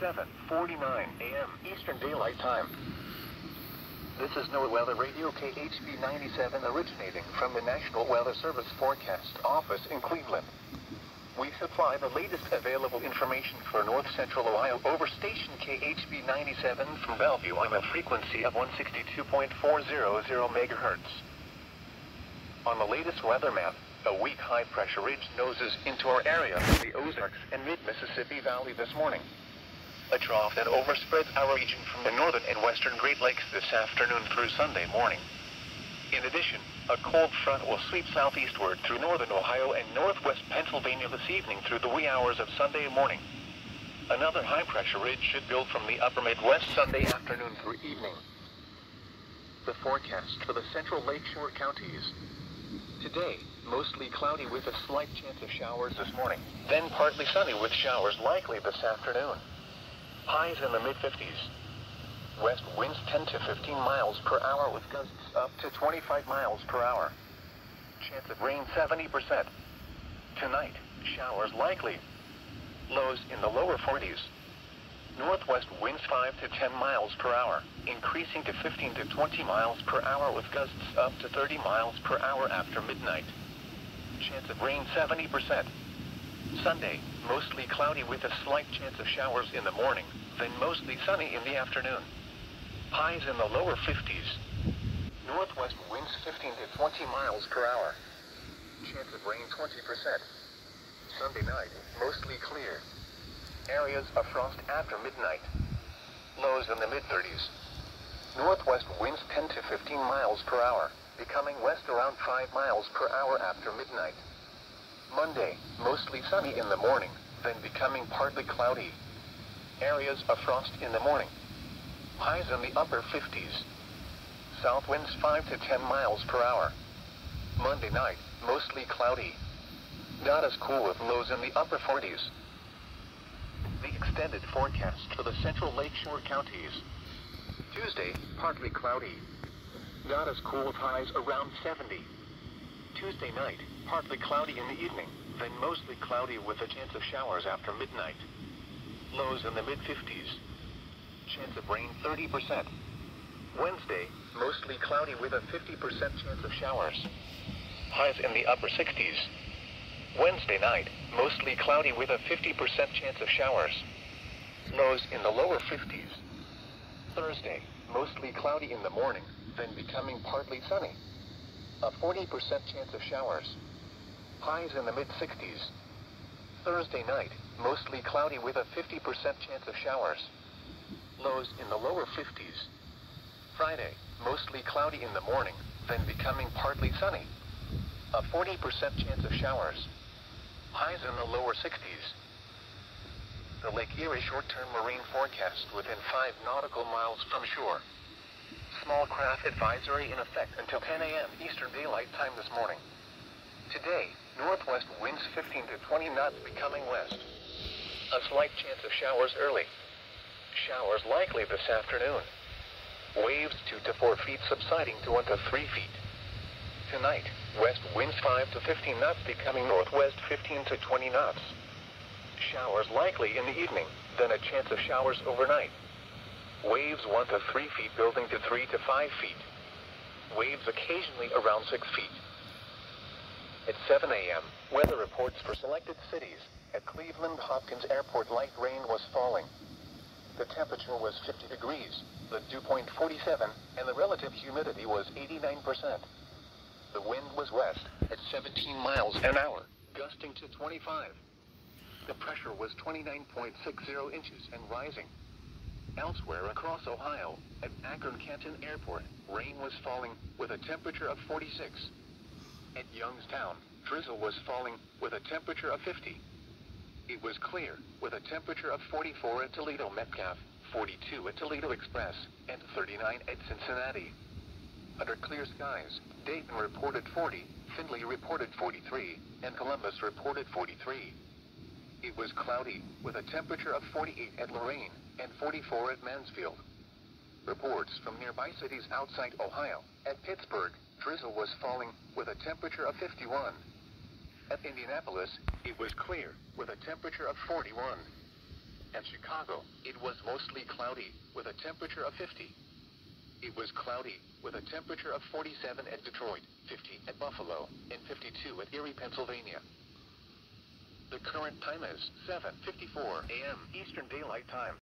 7:49 a.m. Eastern Daylight Time. This is NOAA Weather Radio KHB 97 originating from the National Weather Service Forecast Office in Cleveland. We supply the latest available information for North Central Ohio over station KHB 97 from Bellevue on a frequency of 162.400 megahertz. On the latest weather map, a weak high pressure ridge noses into our area the Ozarks and mid-Mississippi Valley this morning. A trough that overspreads our region from the northern and western Great Lakes this afternoon through Sunday morning. In addition, a cold front will sweep southeastward through northern Ohio and northwest Pennsylvania this evening through the wee hours of Sunday morning. Another high pressure ridge should build from the upper Midwest Sunday afternoon through evening. The forecast for the central lakeshore counties. Today, mostly cloudy with a slight chance of showers this morning, then partly sunny with showers likely this afternoon. Highs in the mid-50s. West winds 10 to 15 miles per hour with gusts up to 25 miles per hour. Chance of rain 70%. Tonight, showers likely. Lows in the lower 40s. Northwest winds 5 to 10 miles per hour, increasing to 15 to 20 miles per hour with gusts up to 30 miles per hour after midnight. Chance of rain 70%. Sunday, mostly cloudy with a slight chance of showers in the morning, then mostly sunny in the afternoon. Highs in the lower 50s. Northwest winds 15 to 20 miles per hour. Chance of rain 20%. Sunday night, mostly clear. Areas of frost after midnight. Lows in the mid-30s. Northwest winds 10 to 15 miles per hour, becoming west around 5 miles per hour after midnight. Monday, mostly sunny in the morning, then becoming partly cloudy. Areas of frost in the morning. Highs in the upper 50s. South winds 5 to 10 miles per hour. Monday night, mostly cloudy. Not as cool with lows in the upper 40s. The extended forecast for the central lakeshore counties. Tuesday, partly cloudy. Not as cool with highs around 70. Tuesday night, partly cloudy in the evening, then mostly cloudy with a chance of showers after midnight. Lows in the mid-50s. Chance of rain 30%. Wednesday, mostly cloudy with a 50% chance of showers. Highs in the upper 60s. Wednesday night, mostly cloudy with a 50% chance of showers. Lows in the lower 50s. Thursday, mostly cloudy in the morning, then becoming partly sunny. A 40% chance of showers. Highs in the mid-60s. Thursday night, mostly cloudy with a 50% chance of showers. Lows in the lower 50s. Friday, mostly cloudy in the morning, then becoming partly sunny. A 40% chance of showers. Highs in the lower 60s. The Lake Erie short-term marine forecast within 5 nautical miles from shore. Small craft advisory in effect until 10 a.m. Eastern Daylight Time this morning. Today, northwest winds 15 to 20 knots becoming west. A slight chance of showers early. Showers likely this afternoon. Waves 2 to 4 feet subsiding to 1 to 3 feet. Tonight, west winds 5 to 15 knots becoming northwest 15 to 20 knots. Showers likely in the evening, then a chance of showers overnight. Waves 1 to 3 feet building to 3 to 5 feet. Waves occasionally around 6 feet. At 7 a.m., weather reports for selected cities. At Cleveland Hopkins Airport, light rain was falling. The temperature was 50 degrees, the dew point 47, and the relative humidity was 89%. The wind was west at 17 miles an hour, gusting to 25. The pressure was 29.60 inches and rising. Elsewhere across Ohio, at Akron Canton Airport, rain was falling with a temperature of 46. At Youngstown, drizzle was falling with a temperature of 50. It was clear with a temperature of 44 at Toledo Metcalf, 42 at Toledo Express, and 39 at Cincinnati. Under clear skies, Dayton reported 40, Findlay reported 43, and Columbus reported 43. It was cloudy with a temperature of 48 at Lorain and 44 at Mansfield. Reports from nearby cities outside Ohio. At Pittsburgh, drizzle was falling with a temperature of 51. At Indianapolis, it was clear with a temperature of 41. At Chicago, it was mostly cloudy with a temperature of 50. It was cloudy with a temperature of 47 at Detroit, 50 at Buffalo, and 52 at Erie, Pennsylvania. The current time is 7:54 a.m. Eastern Daylight Time.